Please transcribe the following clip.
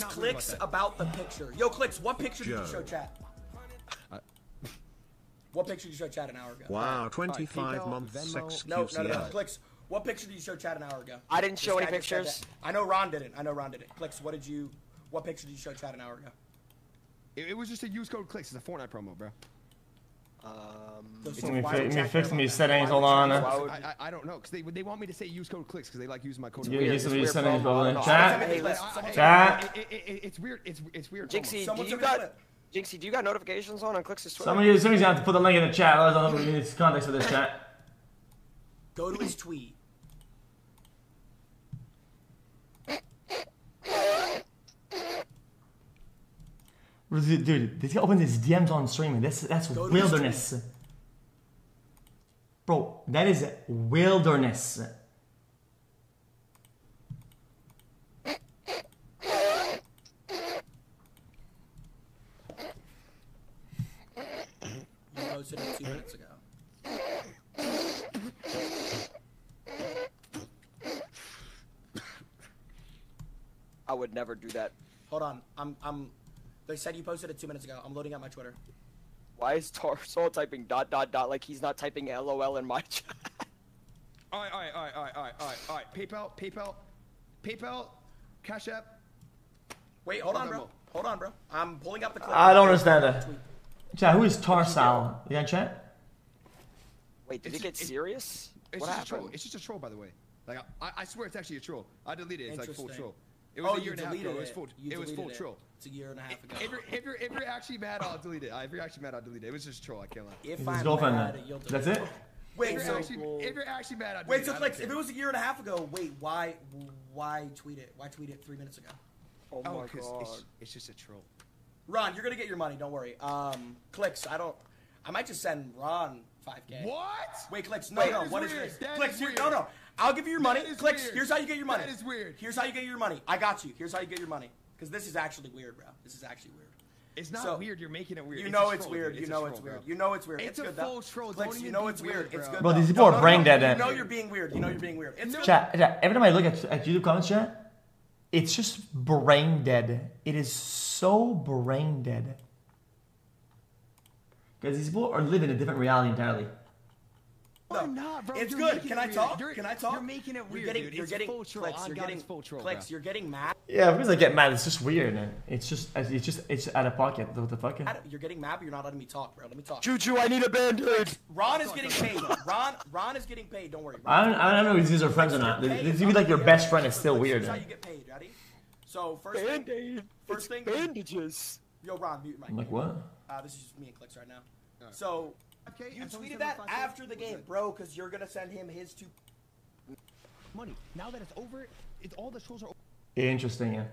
not Clix about about the picture. Yo, Clix. What picture did you show chat? Uh, What picture did you show chat an hour ago? Wow, 25 PayPal, months Venmo. sex No, no, no, no. Clix. What picture did you show chat an hour ago? I didn't This show any guy just said pictures. I know Ron didn't. I know Ron didn't. Clix. What did you? What picture did you show chat an hour ago? It, it was just a use code Clix. It's a Fortnite promo, bro. Um, So- so Let me, why fi- me fix me settings. Why Hold on. Jack- I, I, I don't know because they they want me to say use code Clix because they like using my code. You, promo. you It's weird settings, promo. bro. I don't know. Chat. Hey, listen, someone hey, Chat. it- it- it- It's weird. It's it's weird. Jynxzi, do Someone you got. Jynxzi? Do you got notifications on on Clix' Twitter? Somebody, somebody's gonna have to put the link in the chat. Otherwise, I don't know we need context for this chat. Go to his tweet. Dude, this guy opens his DMs on streaming. That's that's Go to his wilderness. Bro, that is wilderness. You posted it two minutes ago. I would never do that. Hold on. I'm. I'm. They said you posted it two minutes ago. I'm loading up my Twitter. Why is Tarsol typing dot dot dot like he's not typing LOL in my chat? All right, all right, all right, all right, all right, all right, all right. PayPal, PayPal, PayPal, Cash App. Wait, hold on, bro. Hold on, bro. I'm pulling up the clip. I don't understand that. Tweet. Chat, who is Tarsal? You got chat? Wait, did It's it get just- serious? It's what just a happened? troll. It's just a troll, by the way. Like I, I swear it's actually a troll. I deleted it. It's like full Interesting. troll. It was Oh, a you year and a half deleted ago. it. It was full. You it was full deleted troll. It's a year and a half ago. If you're, if, you're, if you're actually mad, I'll delete it. If you're actually mad, I'll delete it. It was just a troll. I can't lie. If I'm girlfriend mad, then. you'll do That's it? Wait, If so you're, actually, if you're actually mad, I'll delete wait, it. so I don't if it was a year and a half ago, wait, why, why tweet it? Why tweet it three minutes ago? Oh Oh, my because god. it's, it's just a troll. Ron, you're gonna get your money. Don't worry. Um, Clix. I don't. I might just send Ron 5k. What? Wait, Clix. No, That no. is What is weird. this? That Clix. is Here, weird. no, no. I'll give you your money. Clix. weird. Here's how you get your money. That is weird. Here's how you get your money. I got you. Here's how you get your money. Because this is actually weird, bro. This is actually weird. It's not So- weird. You're making it weird. You know a it's troll, weird. dude. You It's a know it's weird. bro. You know it's weird. It's It's a good full though. troll. Clix, Don't you know it's weird. weird, It's bro. good. Bro, these people No, are no, brain no. dead, You know you're being weird. You know you're being weird. It's. Chat, chat, every time I look at, at YouTube comments chat, it's just brain dead. It is so brain dead. Because these people are living a different reality entirely. No, I'm not, bro. It's You're good. Can it I weird. talk? You're- Can I talk? You're making it weird, You're getting, dude. you're It's getting full troll. Clix. You're God, getting full troll, Clix. bro. You're getting mad. Yeah, because I get mad, it's just weird. Man. It's just, it's just, it's out of pocket. What the fuck? You're getting mad, but you're not letting me talk, bro. Let me talk. Juju, I need a band-aid. Ron is getting paid. Ron, Ron is getting paid. Don't worry. I don't, I don't know if these are friends or not. Hey, This could be like your best friend. It's still weird. Here's how you get paid. Ready? So first thing, Band-aid. first thing. Bandages. Yo, Ron, mute my. I'm like, what? Uh, this is just me and Clix right now. So Okay, you tweeted that after the game, bro, because you're gonna send him his two. money. Now that it's over, it's all the trolls are. Over. Interesting, yeah.